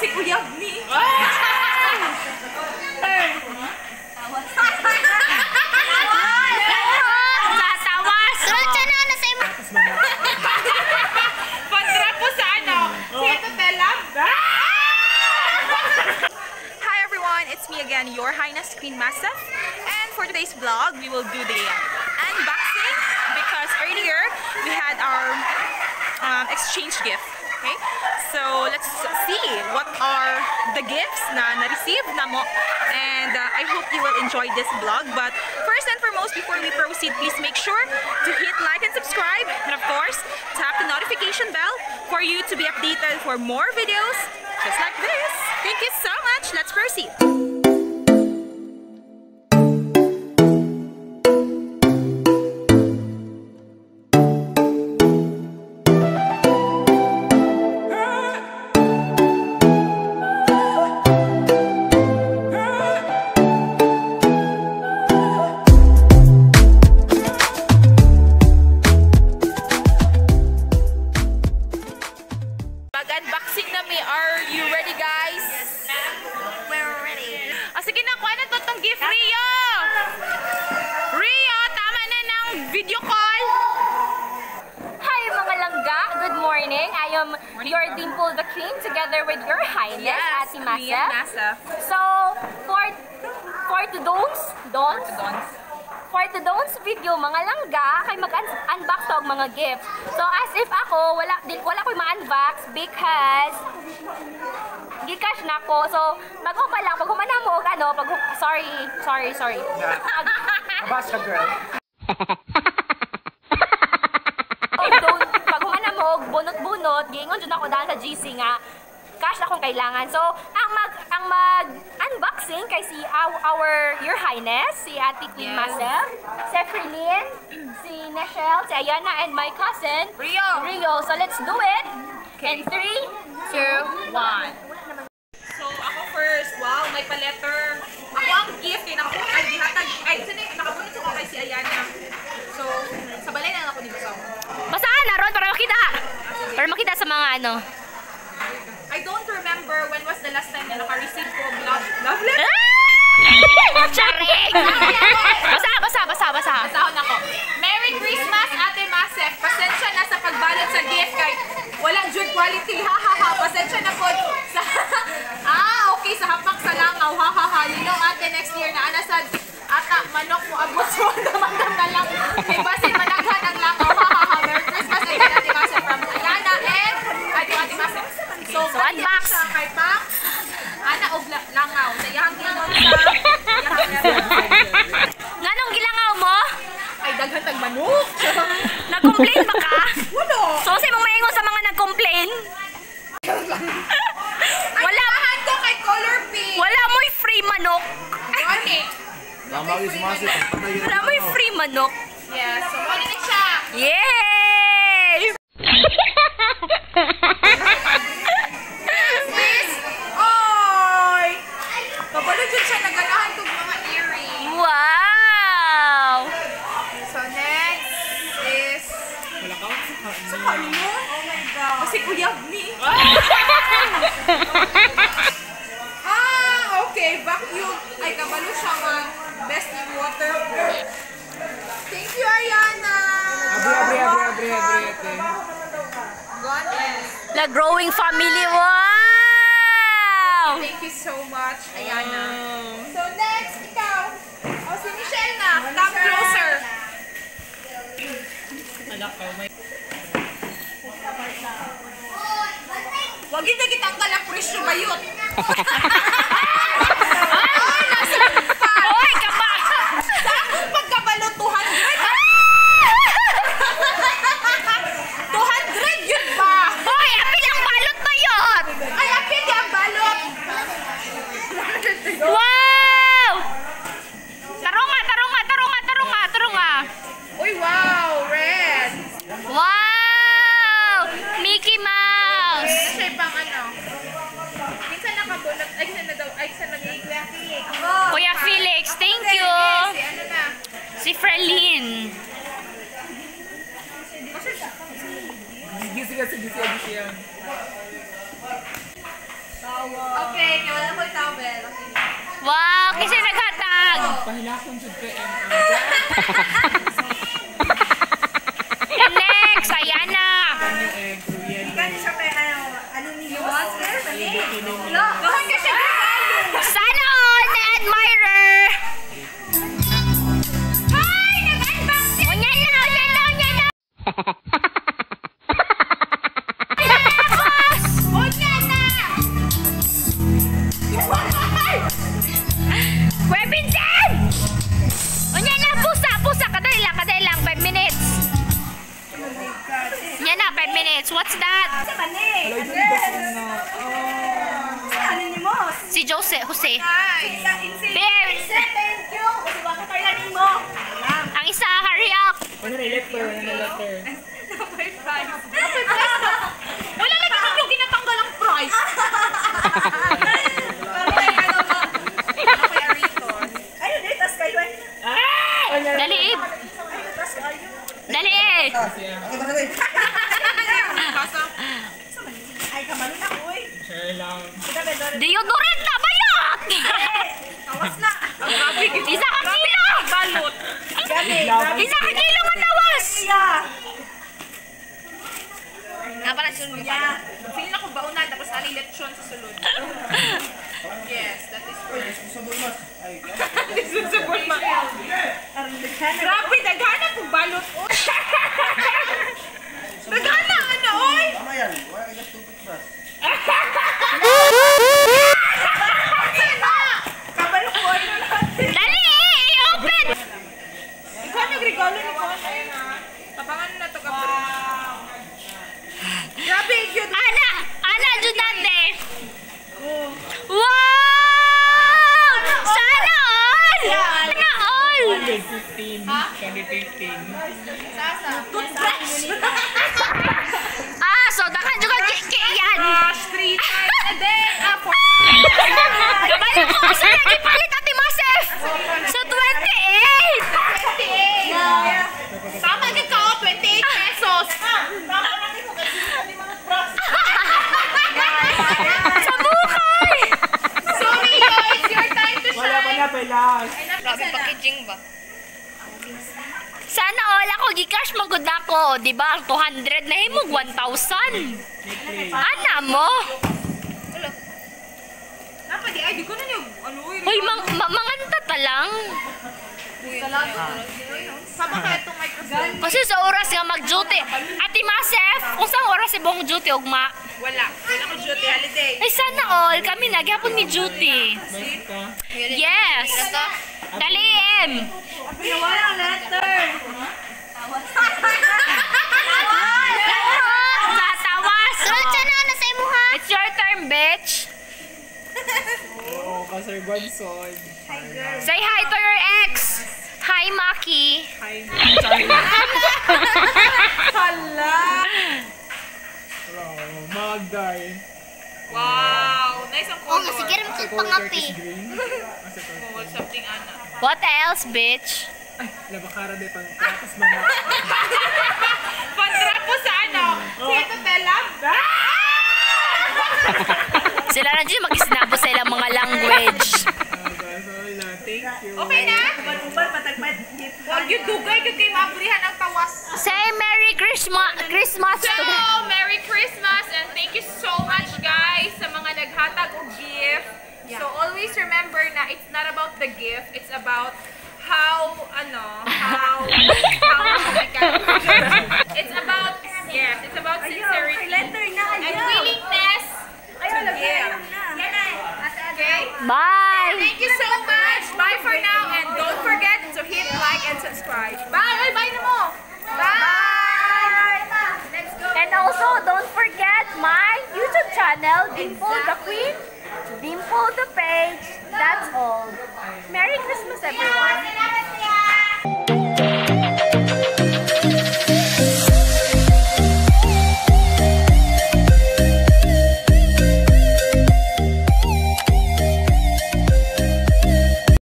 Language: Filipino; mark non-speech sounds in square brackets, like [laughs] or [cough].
si Uyab ni. Tatawas! Diretso na, nasa imo. Kontra po sa ano? Si Ito Telam. Hi everyone, it's me again, your Highness Queen Mastiff. And for today's vlog, we will do the unboxing because earlier we had our um, exchange gift. Okay? So let's see what are the gifts na na-receive na mo. And uh, I hope you will enjoy this vlog. But first and foremost, before we proceed, please make sure to hit like and subscribe. And of course, tap the notification bell for you to be updated for more videos just like this. Thank you so much. Let's proceed. Mag-unboxing na mi. Are you ready, guys? We're ready. Ah, sige na, kuha na to tong gift, Rio! Rio, tama na ng video call! Hi mga langga! Good morning! I am your Dimple the King together with your Highness, Ate me and Masa. Masa. So, for for today's dons, Dons. For today's video mga langga kay mag-unbox og mga gifts. So as if ako wala di, wala ko ma-unbox because Gcash na ko. So bago pa lang pag humana mo ano pag sorry, sorry, sorry. [laughs] Abas ka, girl. don't pag humana mo bunot-bunot, giingon jud ako dahil sa GC nga cash na akong kailangan. So, ang mag ang mag unboxing kay si our, our Your Highness, si Ate Queen Yes. Marcel, si Frilyn, si Nashel, si Ayana, and my cousin, Rio! Rio. So, let's do it. In 3, 2, 1. So, ako first. Wow, may pa-letter. Ako ang gift. Kaya nakapunod. Ay, hatag. Ay, sino yung nakapunod ko kay si Ayana. So, sa balay na lang ako dito sa Basahan na ron para makita. Para makita sa mga ano. Remember when was the last time na naka-receive ko love, love letter. Charing! basa, basa, basa, basa. Masahon ako. Merry Christmas, Ate Masef. Pasensya na sa pagbalot sa gift kay walang good quality. Ha ha ha. Pasensya na po sa [laughs] Ah, okay sa hapak sa langaw. Ha ha ha. You know, Ate next year na anasad ata manok mo abot so naman na lang. Kay basin managhan ang langaw. Ha ha ha. Merry Christmas again, Ate Masef from Ayana and Ate Ate Masef. So, So, kanina unbox. siya kay Pax. Ana og la- langaw. Sa iyang ginon sa iyang Nganong gilangaw mo? ay daghan tag manok. [laughs] Nag-complain ba ka? Wala. So, sa mong maingon sa mga nag-complain? Wala. Ay, ko kay color pink. Wala mo'y free manok. Gani. Sumasit. Wala mo'y free manok. Yes. So, ano na siya? Yay! [laughs] Kasi uyab ni. [laughs] ah, okay. Vacuum. Ay, kabalo siya nga. Best in water. Thank you, Ariana. Abri, abri, abri, abri, abri, ate. Gone. The growing family. Wow! Thank you so much, Ayana. So next, ikaw. O, si Michelle na. Come closer. Wag yun na kitanggal ang presyo bayot. [laughs] Yes, thank you. Si ano? Si Frelin. Okay, kaya wala mo yung. Wow, kasi ah. naghatag. Oh. Pahilakon sa PM. Next, ayan na. Hindi ka niya siya kaya ano, ano niyo? What's there? Lo, go Weapon Zen! Unyan na, pusa, pusa. Kadali lang, kadali lang. 5 minutes. Yan na, 5 minutes. What's that? Si Jose, Jose. Babe, ang Dali, eh. Share lang. Deodorant na, bayat! Isa ka kilo! Balot. Isa ka kilo ang tawas! Nga pala sunod yeah. Feel na ko baunan tapos ali lechon sa sulod. yes, that is for This is a good man. Grabe, daghana po balot. Daghana, ano, oy? Dali, [laughs] open! Ikaw nagregalo ni Kon. Ayun na. Tabangan na to kapre. Grabe, cute. Ana, Ana, ayudante. Wow! Sana all! Sana all! 2015. 2015. [laughs] Ah, so dakan juga kiki yan. Gosh, three times a day. [laughs] Ah, four. Balik ko kasi lagi palit Ate Masef. So 28. Tama ka ka, oh, 28 pesos. [laughs] Sa buhay. Sorry, it's your time to Wala shine. na, pelas. Grabe packaging ba? Ako gikash magud nako, di ba? Ang 200 na himog 1,000. Ana mo? Napadi, ay, di ko na niyo, ano, Hoy, mang ma manganta ta lang. Kasi sa oras nga mag-duty. Ate Masef, kung saan oras ibong duty ugma? Wala. Wala ko duty holiday. Ay sana all kami nagyapon ni duty. Yes. Dali em. Tatawas. Rocha na, nasa imo ha? It's your turn, bitch. Oo, Kasar Gonson. Say hi to your ex. Hi, Maki. Hi. Sorry. Hala! Wow, Magday. Wow! Nice ang Oo nga, sige rin ito pangapi. Green. Asa to? Oh, something ana. What else, bitch? Ay, labakara de pang tapos mga. Pantrapo sa ano? Sino telam? [laughs] Sila na dyan mag-isnabo sa ilang mga language. [laughs] Thank you. Okay na? Huwag yung dugay kung kayo mabrihan ang tawas. Say Merry Christmas, Christmas So, Merry Christmas and thank you so much guys sa mga naghatag og gift. So always remember na it's not about the gift, it's about how ano, how how It's about yes, it's about sincerity and willingness to give. Okay? Bye! Thank you so much. Bye for now and don't forget to hit like and subscribe. Bye! Oy, bye na mo! Bye! Let's go! And also, don't forget my YouTube channel, Dimple the Queen, Dimple the Page. That's all. Merry Christmas, everyone.